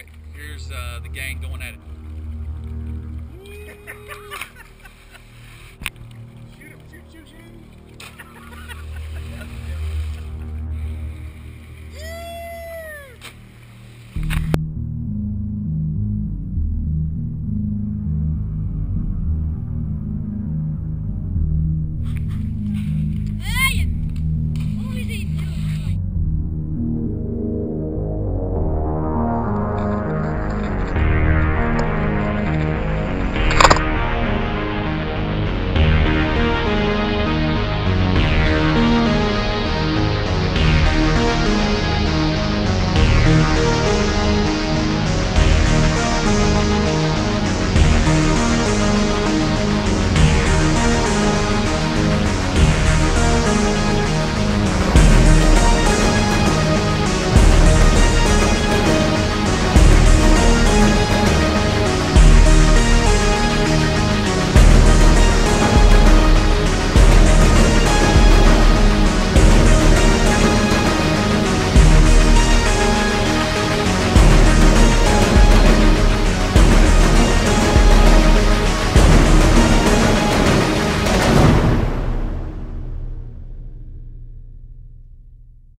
right, here's uh, the gang going at it.